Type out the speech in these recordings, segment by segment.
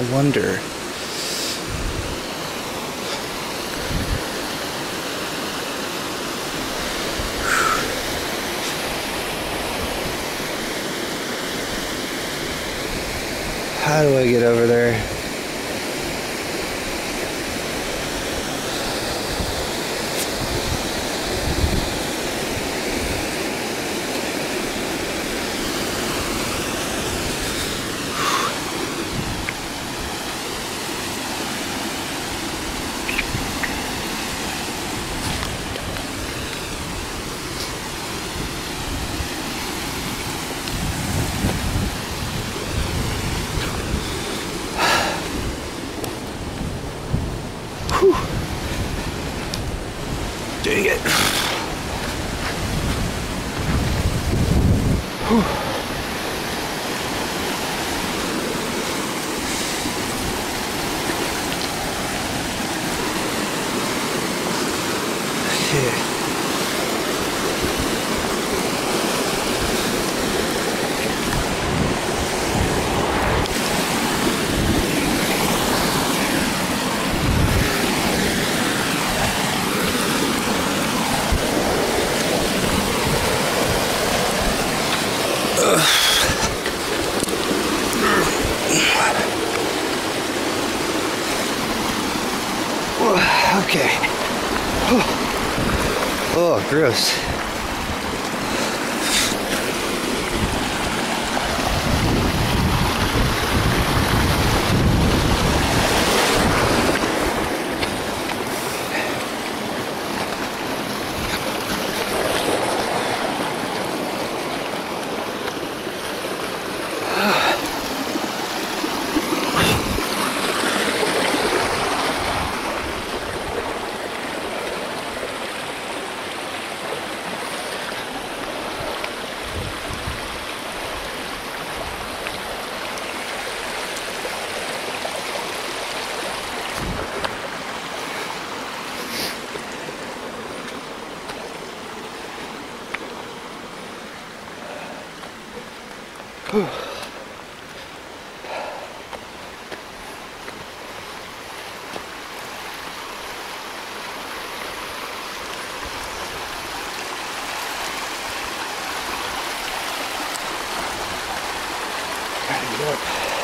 I wonder. How do I get over there? Oh, gross. Gotta get up.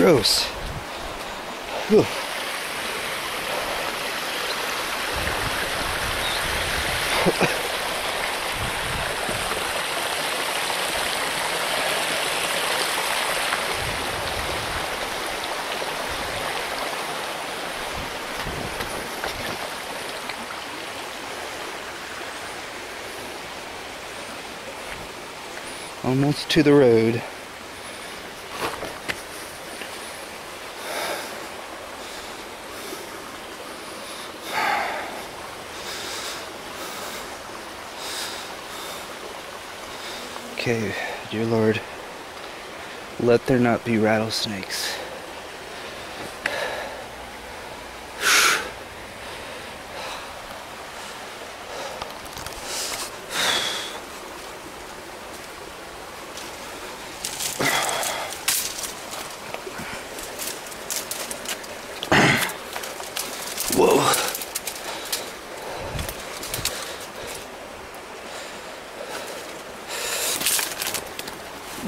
Gross. Whew. Almost to the road. Okay, dear Lord, let there not be rattlesnakes.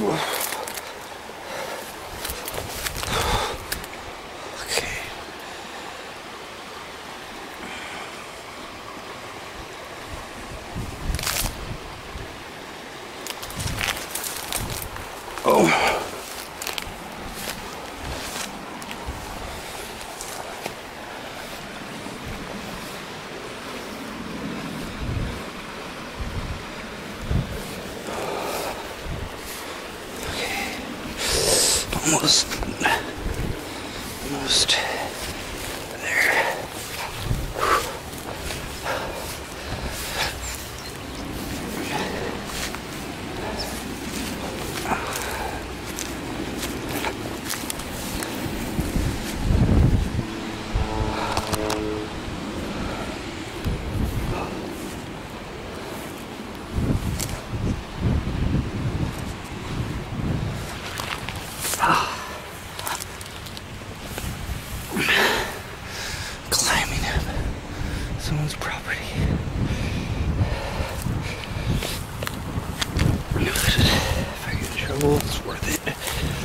Oh. Almost almost property. I know that if I get in trouble, it's worth it.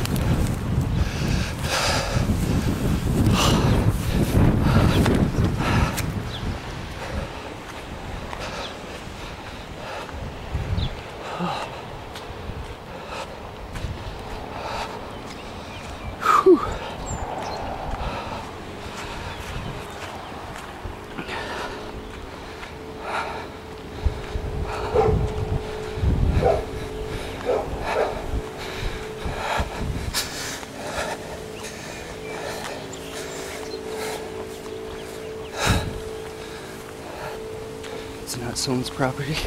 It's not someone's property.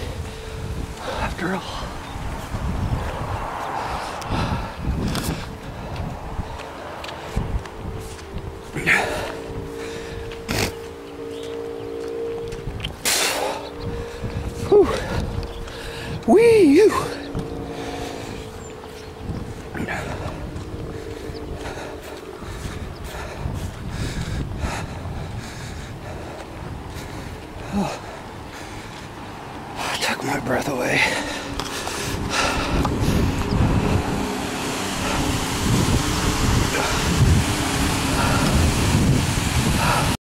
After all. You. Oh. My breath away.